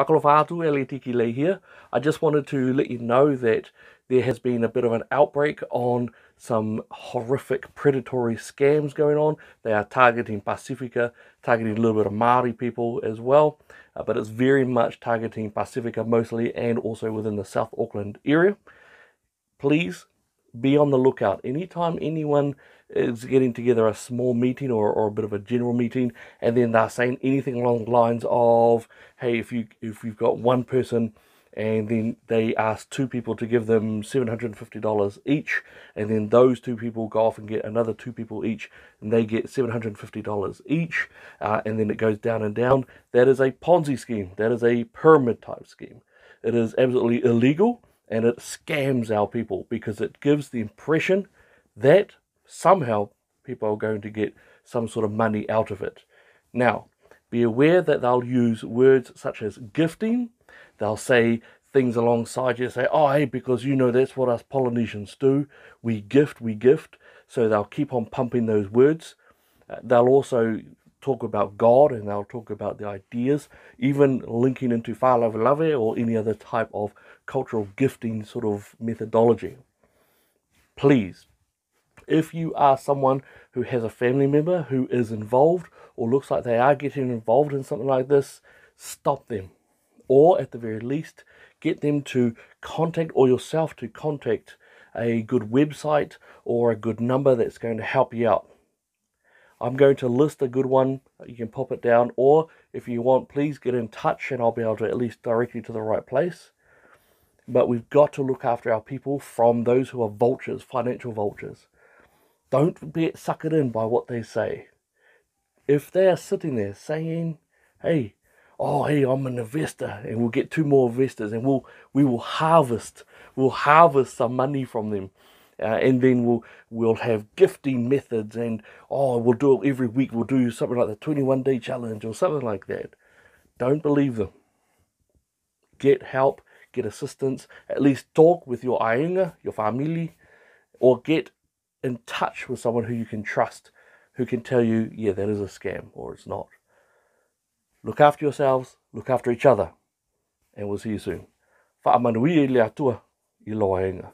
Fakalofa Eli Tiki Lei here. I just wanted to let you know that there has been a bit of an outbreak on some horrific predatory scams going on. They are targeting Pasifika, targeting a little bit of Maori people as well, uh, but it's very much targeting Pasifika mostly and also within the South Auckland area. Please be on the lookout. Anytime anyone is getting together a small meeting or, or a bit of a general meeting and then they're saying anything along the lines of, hey, if you if you've got one person and then they ask two people to give them $750 each and then those two people go off and get another two people each and they get $750 each uh, and then it goes down and down. That is a ponzi scheme. That is a pyramid type scheme. It is absolutely illegal and it scams our people because it gives the impression that somehow people are going to get some sort of money out of it. Now, be aware that they'll use words such as gifting. They'll say things alongside you, say, oh, hey, because you know that's what us Polynesians do. We gift, we gift. So they'll keep on pumping those words. Uh, they'll also talk about God and they'll talk about the ideas, even linking into Fa'alavelave or any other type of cultural gifting sort of methodology. Please, if you are someone who has a family member who is involved or looks like they are getting involved in something like this, stop them. Or at the very least, get them to contact or yourself to contact a good website or a good number that's going to help you out. I'm going to list a good one. You can pop it down, or if you want, please get in touch and I'll be able to at least direct you to the right place. But we've got to look after our people from those who are vultures, financial vultures. Don't be suckered in by what they say. If they are sitting there saying, hey, oh hey, I'm an investor, and we'll get two more investors and we'll we will harvest, we'll harvest some money from them. Uh, and then we'll we'll have gifting methods and oh we'll do it every week we'll do something like the 21 day challenge or something like that don't believe them get help get assistance at least talk with your aiga your family or get in touch with someone who you can trust, who can tell you, yeah, that is a scam or it's not. Look after yourselves, look after each other, and we'll see you soon. Whaamanuia i le atua i loa